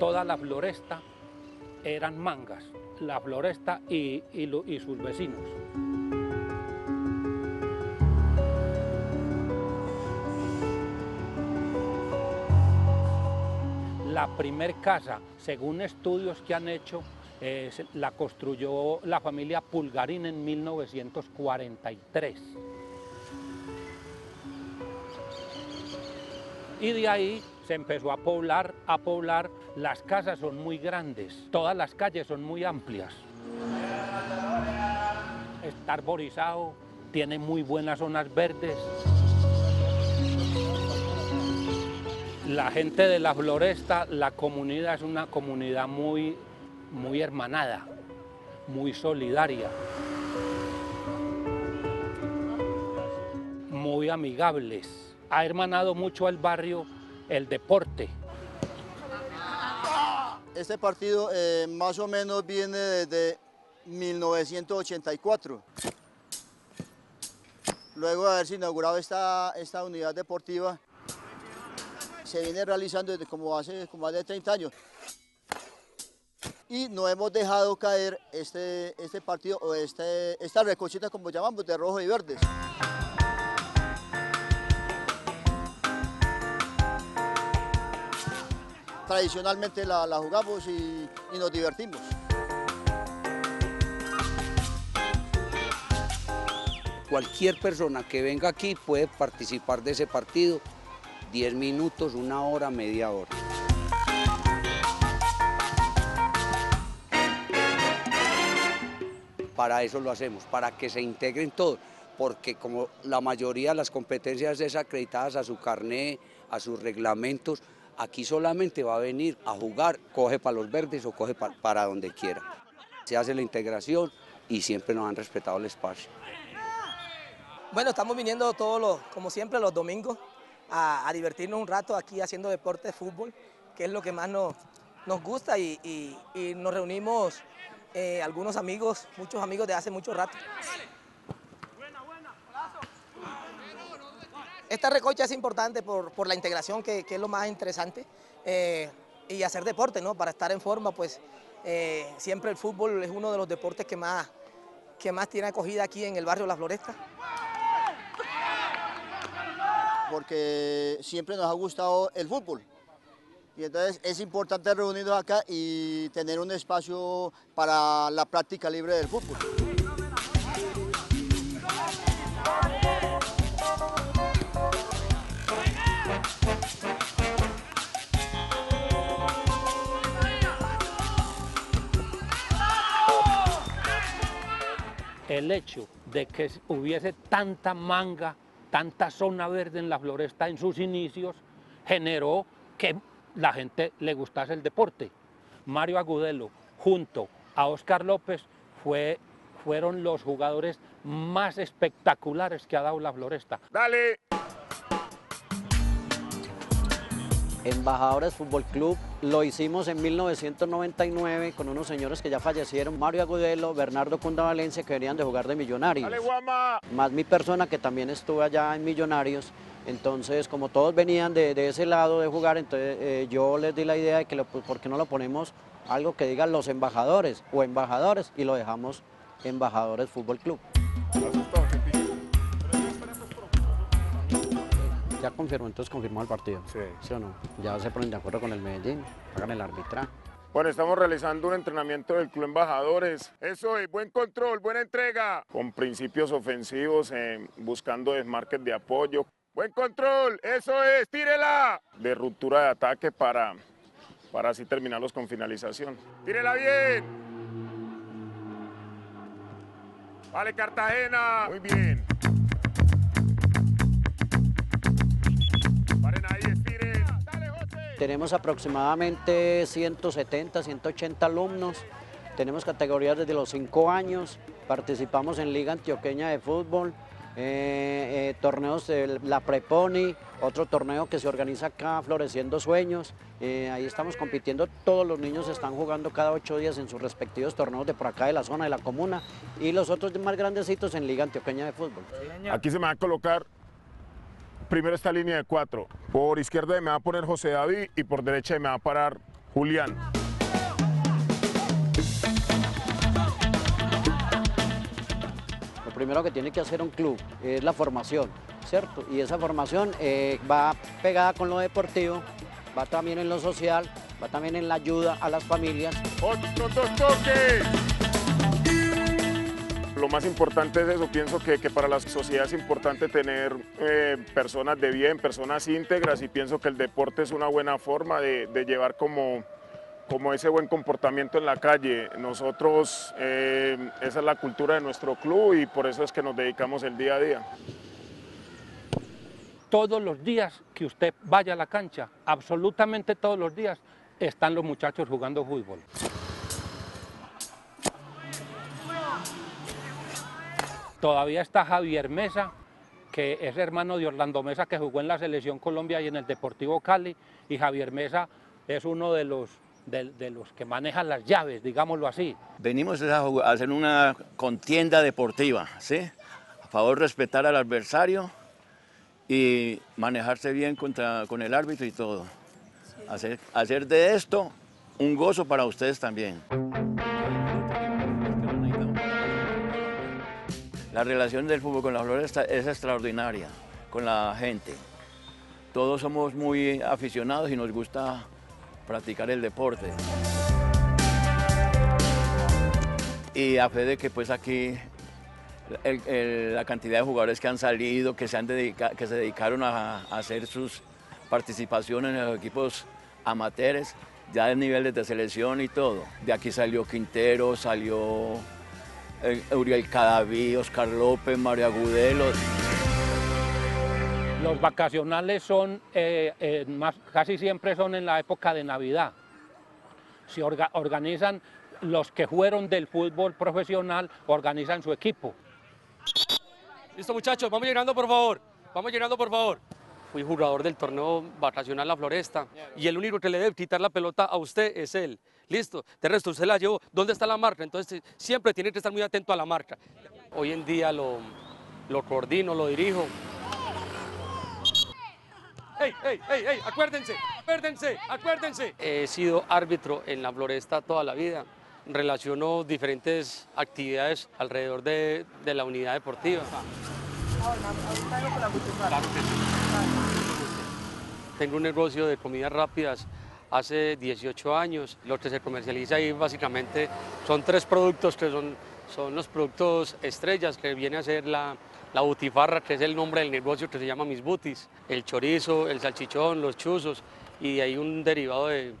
toda la floresta eran mangas, la floresta y, y sus vecinos. La primer casa, según estudios que han hecho, la construyó la familia Pulgarín en 1943. Y de ahí se empezó a poblar, a poblar, las casas son muy grandes, todas las calles son muy amplias. Está arborizado, tiene muy buenas zonas verdes. La gente de la floresta, la comunidad es una comunidad muy, muy hermanada, muy solidaria, muy amigables. Ha hermanado mucho al barrio el deporte. Este partido eh, más o menos viene desde 1984. Luego de haberse inaugurado esta, esta unidad deportiva, se viene realizando desde como hace como más de 30 años. Y no hemos dejado caer este, este partido o este, esta recochita como llamamos de rojo y verdes. Tradicionalmente la, jugamos y nos divertimos. Cualquier persona que venga aquí puede participar de ese partido 10 minutos, una hora, media hora. Para eso lo hacemos, para que se integren todos, porque como la mayoría de las competencias es acreditadas a su carné, a sus reglamentos, aquí solamente va a venir a jugar, coge para los verdes o coge para donde quiera. Se hace la integración y siempre nos han respetado el espacio. Bueno, estamos viniendo todos los, como siempre, los domingos a, divertirnos un rato aquí haciendo deporte de fútbol, que es lo que más nos, nos gusta y, nos reunimos eh, algunos amigos, muchos amigos de hace mucho rato. Esta recocha es importante por, la integración, que, es lo más interesante, eh, y hacer deporte, ¿no? Para estar en forma, pues eh, siempre el fútbol es uno de los deportes que más, que más tiene acogida aquí en el barrio La Floresta porque siempre nos ha gustado el fútbol. Y entonces es importante reunirnos acá y tener un espacio para la práctica libre del fútbol. El hecho de que hubiese tanta manga tanta zona verde en la floresta en sus inicios generó que la gente le gustase el deporte. Mario Agudelo junto a Oscar López fue, fueron los jugadores más espectaculares que ha dado la floresta. ¡Dale! Embajadores Fútbol Club lo hicimos en 1999 con unos señores que ya fallecieron, Mario Agudelo, Bernardo Cunda Valencia, que venían de jugar de Millonarios. Más mi persona que también estuve allá en Millonarios. Entonces, como todos venían de, ese lado de jugar, entonces eh, yo les di la idea de que lo, pues, ¿por qué no lo ponemos algo que digan los embajadores o embajadores y lo dejamos Embajadores Fútbol Club. Ya confirmó, entonces confirmó el partido. Sí. ¿Sí o no? Ya se ponen de acuerdo con el Medellín, hagan el arbitraje. Bueno, estamos realizando un entrenamiento del Club Embajadores. Eso es, buen control, buena entrega. Con principios ofensivos, eh, buscando desmarques de apoyo. Buen control, eso es, tírela. De ruptura de ataque para, para así terminarlos con finalización. Tírela bien. Vale, Cartagena. Muy bien. Tenemos aproximadamente 170, 180 alumnos. Tenemos categorías desde los 5 años. Participamos en Liga Antioqueña de Fútbol, eh, eh, torneos de la Preponi, otro torneo que se organiza acá, Floreciendo Sueños. Eh, ahí estamos compitiendo, todos los niños están jugando cada ocho días en sus respectivos torneos de por acá de la zona de la comuna y los otros más grandecitos en Liga Antioqueña de Fútbol. Aquí se me va a colocar primero esta línea de cuatro. Por izquierda me va a poner José David y por derecha me va a parar Julián. Lo primero que tiene que hacer un club es la formación, ¿cierto? Y esa formación eh, va pegada con lo deportivo, va también en lo social, va también en la ayuda a las familias. Otros dos toques. Lo más importante es eso, pienso que, para la sociedad es importante tener eh, personas de bien, personas íntegras y pienso que el deporte es una buena forma de, de llevar como, como ese buen comportamiento en la calle. Nosotros, eh, esa es la cultura de nuestro club y por eso es que nos dedicamos el día a día. Todos los días que usted vaya a la cancha, absolutamente todos los días, están los muchachos jugando fútbol. Todavía está Javier Mesa, que es hermano de Orlando Mesa, que jugó en la Selección Colombia y en el Deportivo Cali, y Javier Mesa es uno de los, de, los que manejan las llaves, digámoslo así. Venimos a hacer una contienda deportiva, ¿sí? A favor de respetar al adversario y manejarse bien contra, con el árbitro y todo. Hacer de esto un gozo para ustedes también. La relación del fútbol con la floresta es extraordinaria, con la gente. Todos somos muy aficionados y nos gusta practicar el deporte. Y a fe de que pues aquí la cantidad de jugadores que han salido, que se, han dedica- que se dedicaron a, a hacer sus participaciones en los equipos amateurs, ya de niveles de selección y todo. De aquí salió Quintero, salió eh, Uriel Cadaví, Oscar López, Mario Agudelo. Los vacacionales son, eh, eh, más, casi siempre son en la época de Navidad. Se orga- organizan, los que fueron del fútbol profesional organizan su equipo. Listo muchachos, vamos llegando por favor. Vamos llegando por favor. Fui jugador del torneo vacacional La Floresta y el único que le debe quitar la pelota a usted es él. Listo, de resto usted la llevó. ¿Dónde está la marca? Entonces siempre tiene que estar muy atento a la marca. Hoy en día lo, lo coordino, lo dirijo. ¡Ey, ey, ey, ey! Acuérdense, acuérdense, acuérdense. He sido árbitro en La Floresta toda la vida. Relaciono diferentes actividades alrededor de, de la unidad deportiva. Claro que sí. Tengo un negocio de comidas rápidas hace 18 años. Lo que se comercializa ahí básicamente son tres productos que son, son los productos estrellas, que viene a ser la, la butifarra, que es el nombre del negocio que se llama Mis Butis, el chorizo, el salchichón, los chuzos y de ahí un derivado de,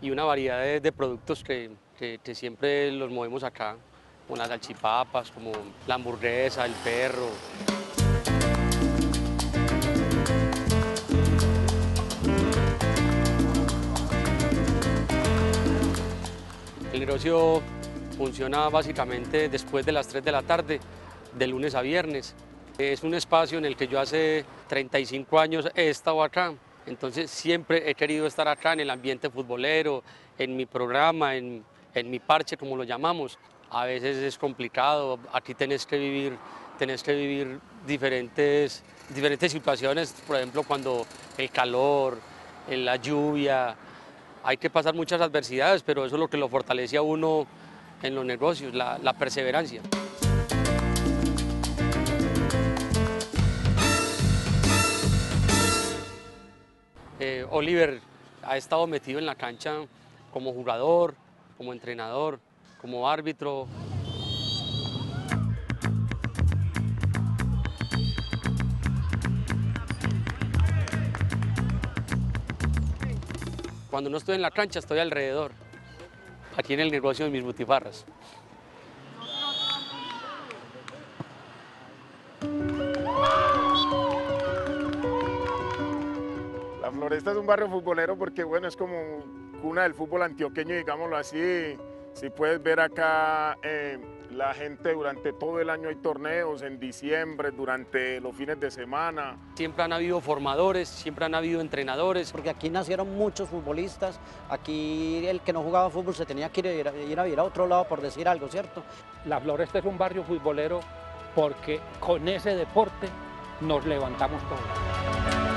y una variedad de, productos que, que- que siempre los movemos acá, como las salchipapas, como la hamburguesa, el perro. Negocio funciona básicamente después de las 3 de la tarde, de lunes a viernes. Es un espacio en el que yo hace 35 años he estado acá, entonces siempre he querido estar acá en el ambiente futbolero, en mi programa, en, en mi parche, como lo llamamos. A veces es complicado, aquí tenés que vivir, tenés que vivir diferentes, diferentes situaciones, por ejemplo, cuando el calor, la lluvia, hay que pasar muchas adversidades, pero eso es lo que lo fortalece a uno en los negocios, la, perseverancia. Eh, Oliver ha estado metido en la cancha como jugador, como entrenador, como árbitro. Cuando no estoy en la cancha, estoy alrededor, aquí en el negocio de mis butifarras. La Floresta es un barrio futbolero porque, bueno, es como cuna del fútbol antioqueño, digámoslo así. Si puedes ver acá, eh, la gente durante todo el año hay torneos, en diciembre, durante los fines de semana. Siempre han habido formadores, siempre han habido entrenadores. Porque aquí nacieron muchos futbolistas, aquí el que no jugaba fútbol se tenía que ir a, ir a vivir a otro lado por decir algo, ¿cierto? La Floresta es un barrio futbolero porque con ese deporte nos levantamos todos.